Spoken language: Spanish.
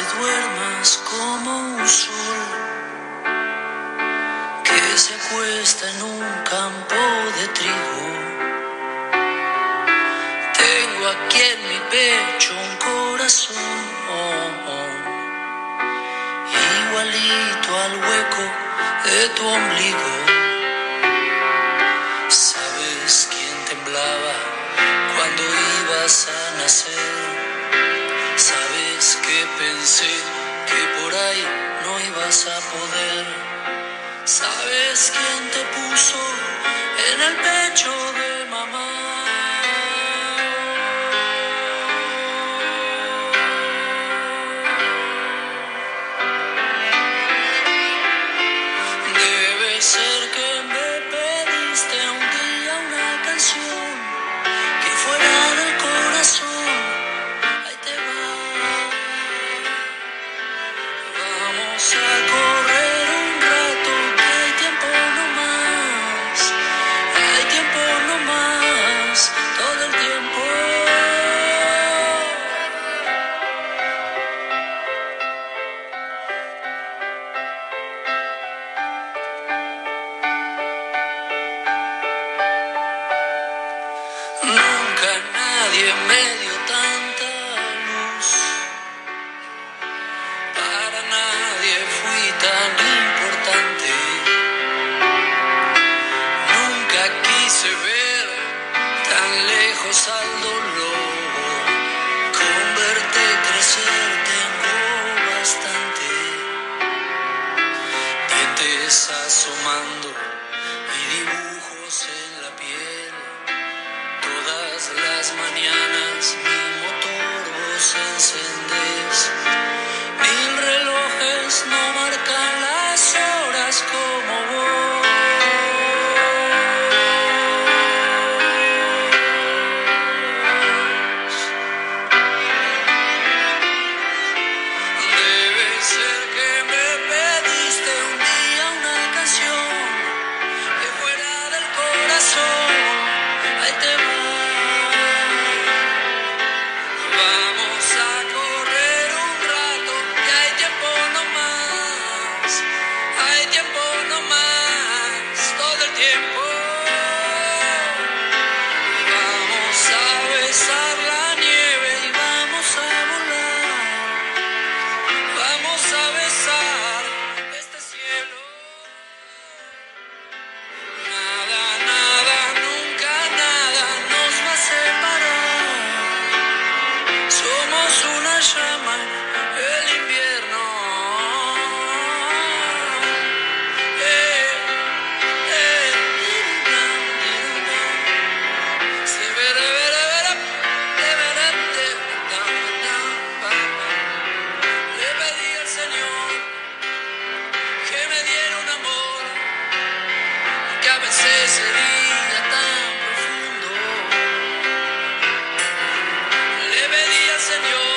te duermas como un sol que se acuesta en un campo de trigo. Tengo aquí en mi pecho un corazón igualito al hueco de tu ombligo. ¿Sabes quién temblaba cuando ibas a ¿Sabes que pensé que por ahí no ibas a poder? ¿Sabes quién te puso en el pecho de mamá? Debe ser nadie me dio tanta luz. Para nadie fui tan importante. Nunca quise ver tan lejos al dolor. Con verte crecer tengo bastante. Dientes asomando y dibujos en las mañanas Señor.